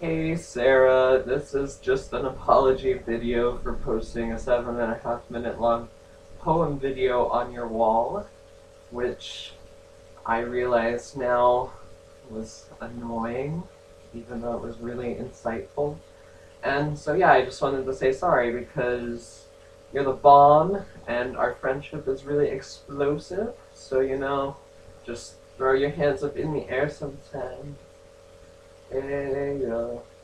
Hey Sarah, this is just an apology video for posting a seven and a half minute long poem video on your wall, which I realize now was annoying, even though it was really insightful. And so yeah, I just wanted to say sorry because you're the bomb and our friendship is really explosive, so you know, just throw your hands up in the air yo.